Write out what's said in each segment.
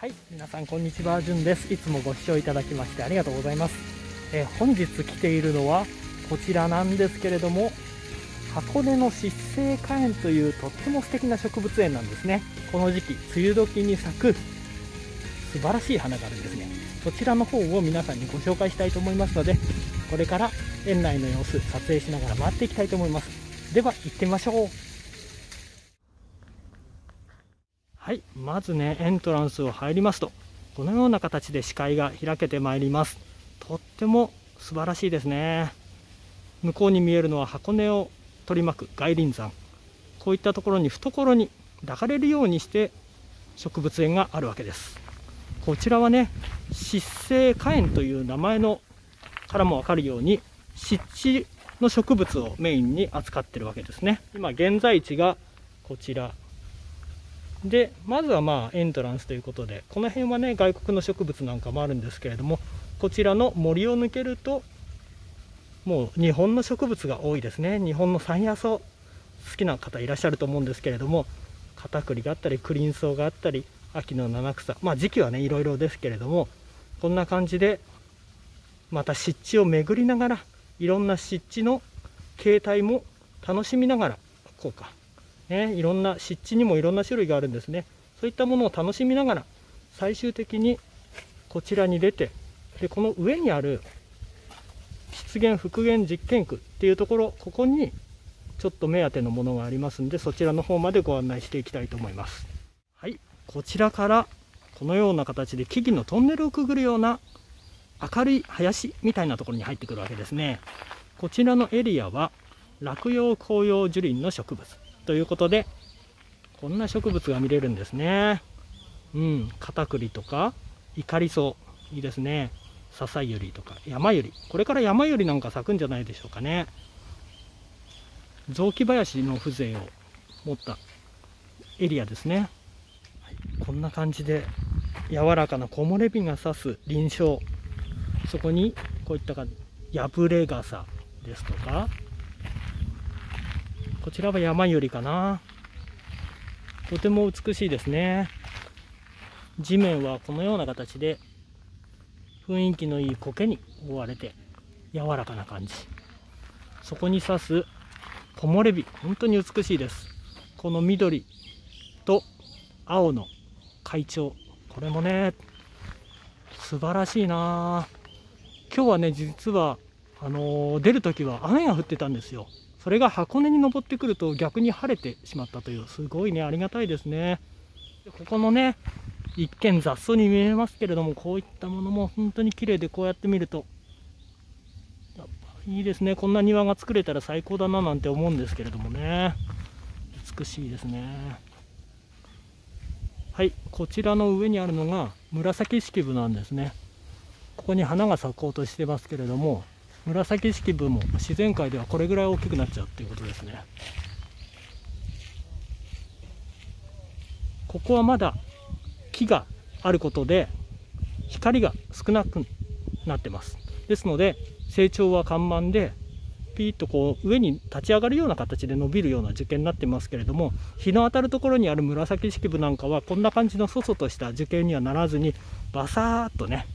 はい、皆さんこんにちは、じゅんです。いつもご視聴いただきましてありがとうございます。えー本日来ているのはこちらなんですけれども、箱根の湿生花園というとっても素敵な植物園なんですね。この時期、梅雨時に咲く素晴らしい花があるんですね。そちらの方を皆さんにご紹介したいと思いますので、これから園内の様子撮影しながら回っていきたいと思います。では行ってみましょう。はい、まずね、エントランスを入りますと、このような形で視界が開けてまいります。とっても素晴らしいですね。向こうに見えるのは箱根を取り巻く外輪山。こういったところに懐に抱かれるようにして植物園があるわけです。こちらはね、湿生花園という名前のからもわかるように、湿地の植物をメインに扱ってるわけですね。今現在地がこちらでまずはまあエントランスということでこの辺はね外国の植物なんかもあるんですけれどもこちらの森を抜けるともう日本の植物が多いですね。日本の山野草好きな方いらっしゃると思うんですけれどもカタクリがあったりクリンソウがあったり秋の七草まあ時期はねいろいろですけれどもこんな感じでまた湿地を巡りながらいろんな湿地の形態も楽しみながらこうかね、いろんな湿地にもいろんな種類があるんですね。そういったものを楽しみながら最終的にこちらに出てでこの上にある湿原復元実験区っていうところここにちょっと目当てのものがありますんでそちらの方までご案内していきたいと思います。はいこちらからこのような形で木々のトンネルをくぐるような明るい林みたいなところに入ってくるわけですね。こちらのエリアは落葉紅葉樹林の植物。ということでこんな植物が見れるんですね。うんカタクリとかイカリソウいいですね。笹ユリとか山ユリ。これから山ユリなんか咲くんじゃないでしょうかね。雑木林の風情を持ったエリアですね、はいこんな感じで柔らかな木漏れ日が差す臨床。そこにこういったか破れ傘ですとかこちらは山よりかな。とても美しいですね。地面はこのような形で雰囲気のいい苔に覆われて柔らかな感じ。そこに刺す木漏れ日、本当に美しいです。この緑と青の海鳥、これもね、素晴らしいな今日はね、実はあのー出るときは雨が降ってたんですよ。それが箱根に登ってくると逆に晴れてしまったという、すごいね、ありがたいですね。でここのね、一見雑草に見えますけれども、こういったものも本当に綺麗で、こうやって見ると、やっぱいいですね、こんな庭が作れたら最高だななんて思うんですけれどもね、美しいですね。はい、こちらの上にあるのが紫式部なんですね。ここに花が咲こうとしてますけれども、紫式部も自然界ではこれぐらい大きくなっちゃうっていうことですね。ここはまだ木があることで光が少なくなってます。ですので成長は緩慢でピーッとこう上に立ち上がるような形で伸びるような樹形になってますけれども日の当たるところにある紫式部なんかはこんな感じのそそとした樹形にはならずにバサーっとね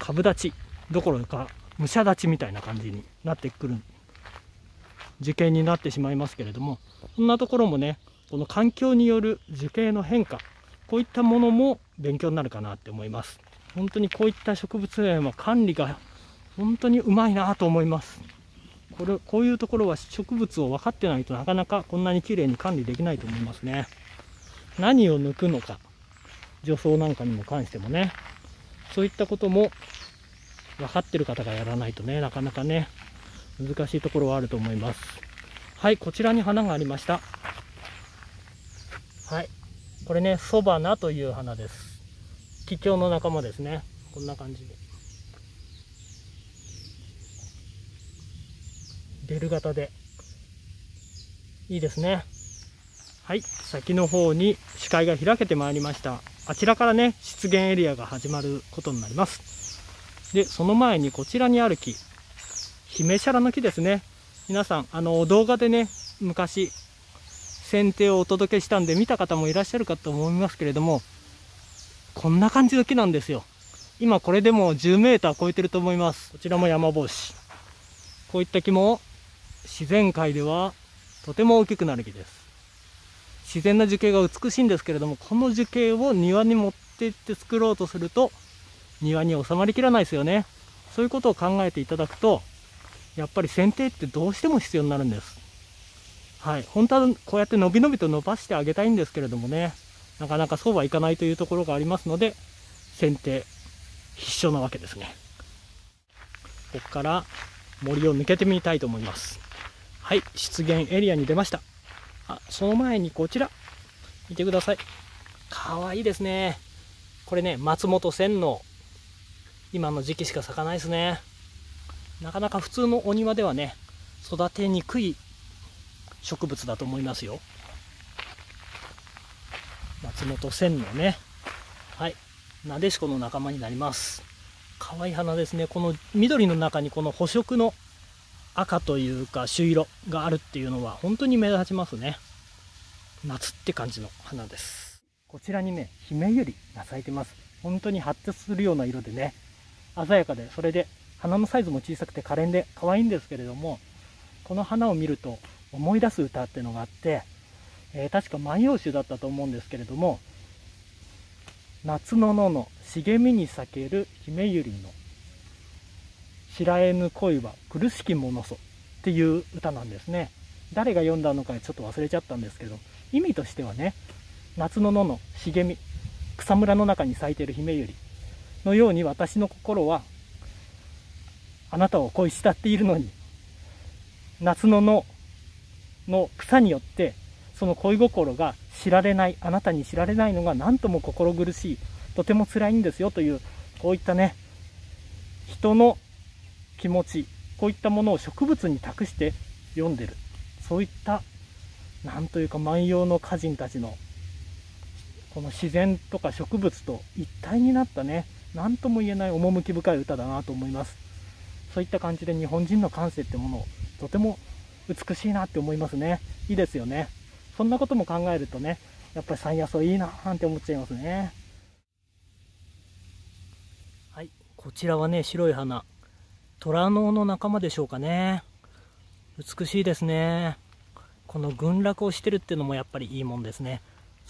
株立ちどころか武者立ちみたいな感じになってくる。樹形になってしまいますけれどもこんなところもねこの環境による樹形の変化こういったものも勉強になるかなって思います。本当にこういった植物園は管理が本当にうまいなと思います。これこういうところは植物を分かってないとなかなかこんなに綺麗に管理できないと思いますね。何を抜くのか除草なんかにも関してもねそういったことも分かってる方がやらないとね、なかなかね、難しいところはあると思います。はい、こちらに花がありました。はい、これね、ソバナという花です。キキョウの仲間ですね。こんな感じで。ベル型で。いいですね。はい、先の方に視界が開けてまいりました。あちらからね、湿原エリアが始まることになります。で、その前にこちらにある木、ヒメシャラの木ですね。皆さん、あの、動画でね、昔、剪定をお届けしたんで見た方もいらっしゃるかと思いますけれども、こんな感じの木なんですよ。今これでも10メーター超えてると思います。こちらも山帽子。こういった木も自然界ではとても大きくなる木です。自然な樹形が美しいんですけれども、この樹形を庭に持っていって作ろうとすると、庭に収まりきらないですよね。そういうことを考えていただくと、やっぱり剪定ってどうしても必要になるんです。はい。本当はこうやって伸び伸びと伸ばしてあげたいんですけれどもね、なかなかそうはいかないというところがありますので、剪定必勝なわけですね。ここから森を抜けてみたいと思います。はい、湿原エリアに出ました。あ、その前にこちら、見てください。かわいいですね。これね、松本千の今の時期しか咲かないですね。なかなか普通のお庭ではね、育てにくい植物だと思いますよ。松本千のね、はい、なでしこの仲間になります。可愛い花ですね。この緑の中にこの補色の赤というか朱色があるっていうのは本当に目立ちますね。夏って感じの花です。こちらにね、姫百合が咲いてます。本当に発達するような色でね、鮮やかで、それで花のサイズも小さくて可憐で可愛いんですけれども、この花を見ると思い出す歌っていうのがあって、えー、確か万葉集だったと思うんですけれども、夏の野の茂みに咲ける姫百合の白えぬ恋は苦しきものそっていう歌なんですね。誰が読んだのかちょっと忘れちゃったんですけど、意味としてはね、夏の野の茂み、草むらの中に咲いている姫百合のように私の心はあなたを恋したっているのに、夏の野の草によってその恋心が知られない、あなたに知られないのが何とも心苦しい、とても辛いんですよという、こういったね、人の気持ち、こういったものを植物に託して読んでる。そういった、なんというか万葉の歌人たちの、この自然とか植物と一体になったね、何とも言えない趣深い歌だなと思います。そういった感じで日本人の感性ってものをとても美しいなって思いますね。いいですよね。そんなことも考えるとね、やっぱり山野草いいななんて思っちゃいますね。はい、こちらはね、白い花。虎ノの仲間でしょうかね。美しいですね。この群落をしてるっていうのもやっぱりいいもんですね。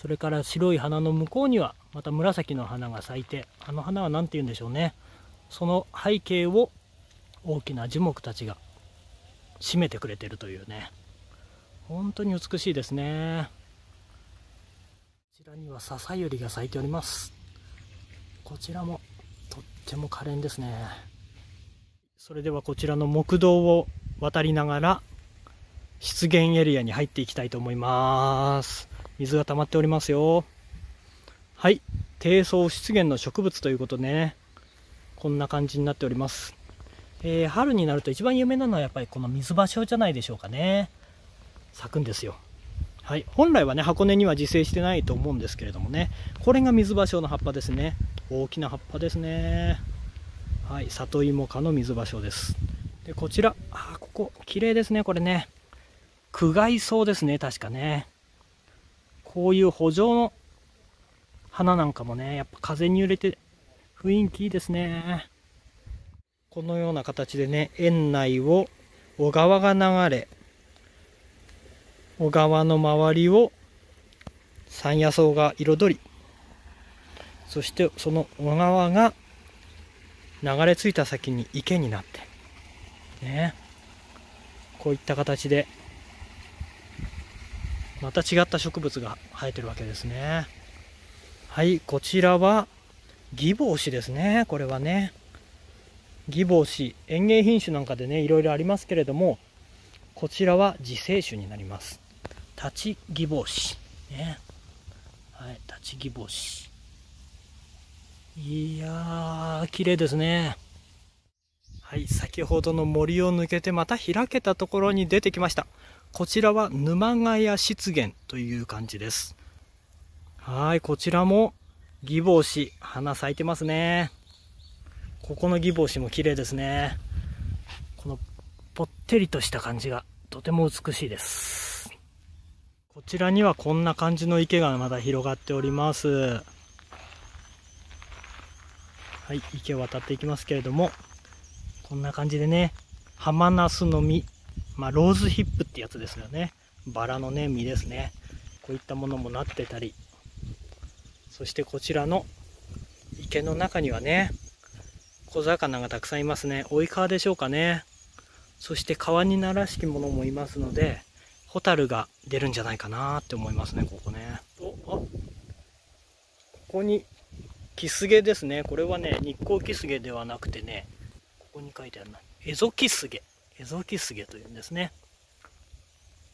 それから白い花の向こうにはまた紫の花が咲いて、あの花は何て言うんでしょうね。その背景を大きな樹木たちが占めてくれてるというね。本当に美しいですねこちらには笹百合が咲いておりますこちらもとっても可憐ですねそれではこちらの木道を渡りながら湿原エリアに入っていきたいと思います水が溜まっておりますよ。はい。低層湿原の植物ということでね。こんな感じになっております、えー、春になると一番有名なのはやっぱりこの水場所じゃないでしょうかね。咲くんですよ。はい、本来はね箱根には自生してないと思うんですけれどもね。これが水芭蕉の葉っぱですね。大きな葉っぱですね。はい。里芋科の水芭蕉です。でこちら。あここ綺麗ですねこれね。苦外草ですね確かね。こういう補助の花なんかもねやっぱ風に揺れて雰囲気いいですね。このような形でね園内を小川が流れ小川の周りを山野草が彩りそしてその小川が流れ着いた先に池になってね。こういった形でまた違った植物が生えてるわけですね。はいこちらは義帽子ですね。これはね。義帽子園芸品種なんかでねいろいろありますけれどもこちらは自生種になります。立ち木帽子ね。はい立ち木帽子いやー綺麗ですね。はい先ほどの森を抜けてまた開けたところに出てきました。こちらは沼ヶ谷湿原という感じです。はいこちらもギボウシ花咲いてますね。ここのギボウシも綺麗ですね。このぽってりとした感じがとても美しいです。こちらにはこんな感じの池がまだ広がっております。はい池を渡っていきますけれどもこんな感じでねハマナスの実まあ、ローズヒップってやつですよね。バラのね実ですね。こういったものもなってたり。そしてこちらの池の中にはね小魚がたくさんいますね。追い川でしょうかね。そして川にならしきものもいますのでホタルが出るんじゃないかなって思いますねここね。おあ。ここにキスゲですね。これはね日光キスゲではなくてねここに書いてあるな。エゾキスゲエゾキスゲというんですね。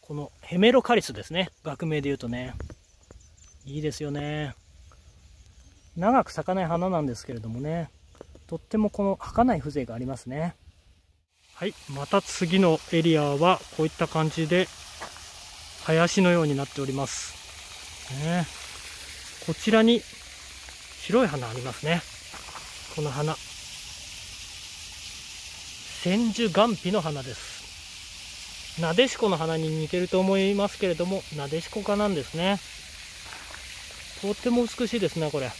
このヘメロカリスですね。学名で言うとね。いいですよね。長く咲かない花なんですけれどもね。とってもこの儚い風情がありますね。はい。また次のエリアはこういった感じで林のようになっております、ね、こちらに白い花ありますね。この花。千手眼皮の花ですなでしこの花に似てると思いますけれどもなでしこ科なんですねとっても美しいですねこれ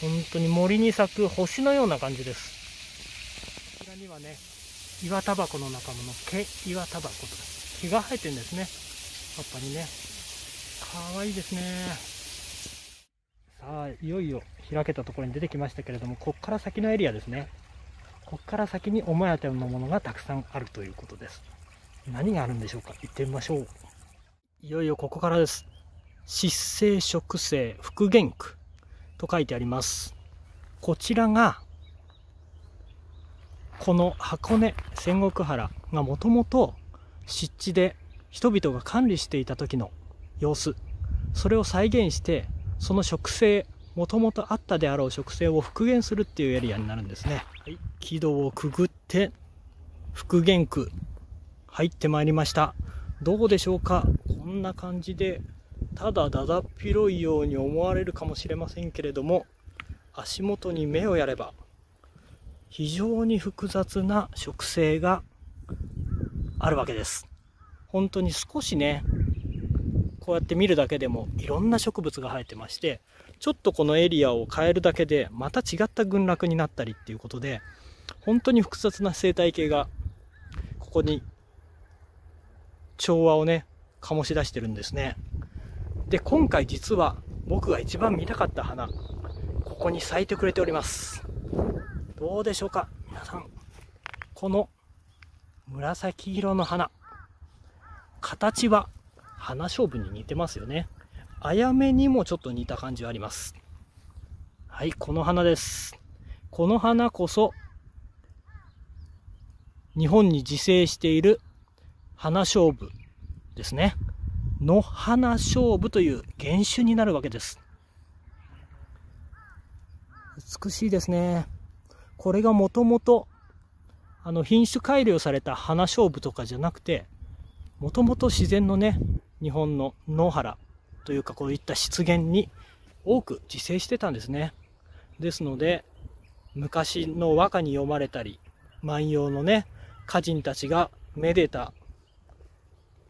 本当に森に咲く星のような感じです。こちらにはね、岩タバコの仲間の毛岩タバコと毛が生えてるんですね。葉っぱにね。かわいいですね。さあ、いよいよ開けたところに出てきましたけれども、こっから先のエリアですね。こっから先にお目当てのものがたくさんあるということです。何があるんでしょうか？行ってみましょう。いよいよここからです。湿性植生復元区。と書いてあります。こちらが、この箱根仙石原がもともと湿地で人々が管理していた時の様子、それを再現して、その植生、もともとあったであろう植生を復元するっていうエリアになるんですね。はい、軌道をくぐって復元区入ってまいりました。どうでしょうか？こんな感じでただだだっ広いように思われるかもしれませんけれども足元に目をやれば非常に複雑な植生があるわけです本当に少しねこうやって見るだけでもいろんな植物が生えてましてちょっとこのエリアを変えるだけでまた違った群落になったりっていうことで本当に複雑な生態系がここに調和をね醸し出してるんですねで、今回実は僕が一番見たかった花、ここに咲いてくれております。どうでしょうか皆さん。この紫色の花。形は花勝負に似てますよね。あやめにもちょっと似た感じはあります。はい、この花です。この花こそ、日本に自生している花勝負ですね。野花勝負という原種になるわけです。美しいですね。これがもともと、あの、品種改良された花勝負とかじゃなくて、もともと自然のね、日本の野原というかこういった湿原に多く自生してたんですね。ですので、昔の和歌に読まれたり、万葉のね、歌人たちがめでた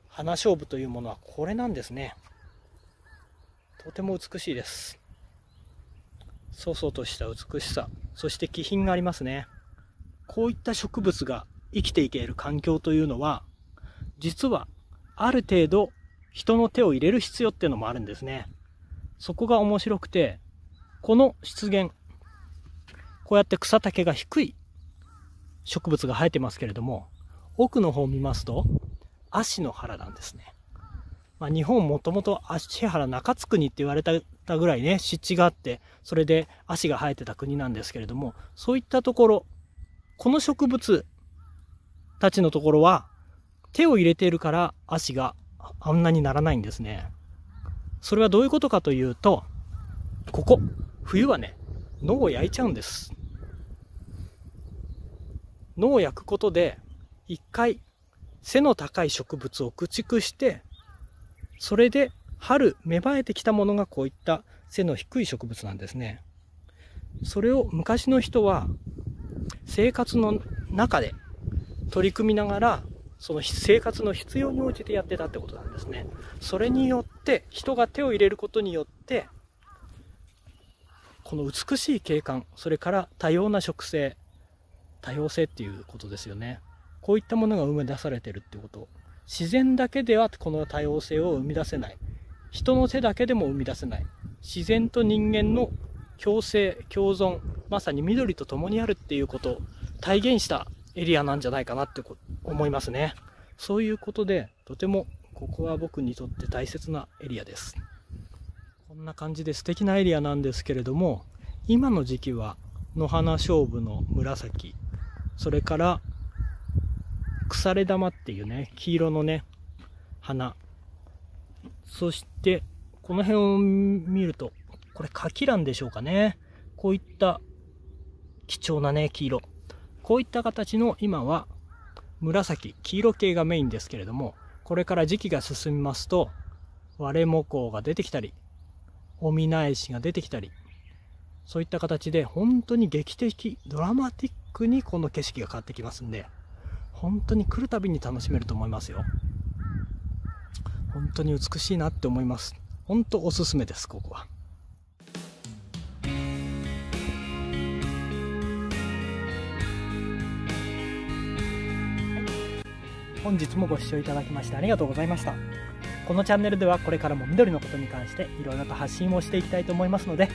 花勝負というものはこれなんですね。とても美しいです。そうそとした美しさ、そして気品がありますね。こういった植物が生きていける環境というのは、実はある程度人の手を入れる必要っていうのもあるんですね。そこが面白くて、この湿原、こうやって草丈が低い植物が生えてますけれども、奥の方を見ますと、足の原なんですね。まあ、日本もともと足原中津国って言われたぐらいね、湿地があって、それで足が生えてた国なんですけれども、そういったところ、この植物たちのところは、手を入れているから足があんなにならないんですね。それはどういうことかというと、ここ、冬はね、脳を焼いちゃうんです。脳を焼くことで、一回背の高い植物を駆逐してそれで春芽生えてきたものがこういった背の低い植物なんですねそれを昔の人は生活の中で取り組みながらその生活の必要に応じてやってたってことなんですね。それによって人が手を入れることによってこの美しい景観それから多様な植生多様性っていうことですよね。こういったものが生み出されてるってこと。自然だけではこの多様性を生み出せない。人の手だけでも生み出せない。自然と人間の共生共存まさに緑と共にあるっていうことを体現したエリアなんじゃないかなって思いますね。そういうことでとてもここは僕にとって大切なエリアです。こんな感じで素敵なエリアなんですけれども今の時期は野花勝負の紫それから腐れ玉っていうね黄色のね花。そしてこの辺を見るとこれ柿なんでしょうかね。こういった貴重なね黄色。こういった形の今は紫黄色系がメインですけれどもこれから時期が進みますと割れ模倣が出てきたりオミナエシが出てきたりそういった形で本当に劇的ドラマティックにこの景色が変わってきますんで本当に来るたびに楽しめると思いますよ。本当に美しいなって思います。本当おすすめですここは。本日もご視聴いただきましてありがとうございました。このチャンネルではこれからも緑のことに関していろいろと発信をしていきたいと思いますのでよ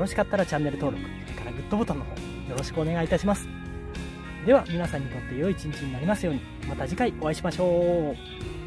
ろしかったらチャンネル登録それからグッドボタンの方よろしくお願いいたします。では皆さんにとって良い一日になりますようにまた次回お会いしましょう。